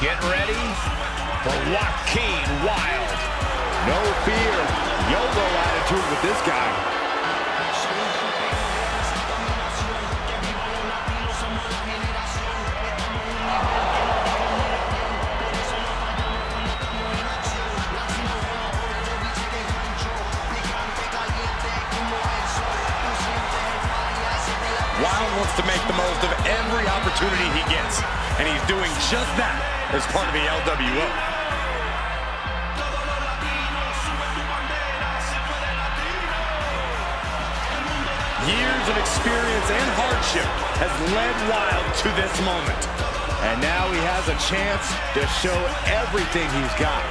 Get ready for Joaquin Wilde. No fear, YOLO attitude with this guy. Wilde wants to make the most of every opportunity he gets, and he's doing just that as part of the LWO. Years of experience and hardship has led Wilde to this moment. And now he has a chance to show everything he's got.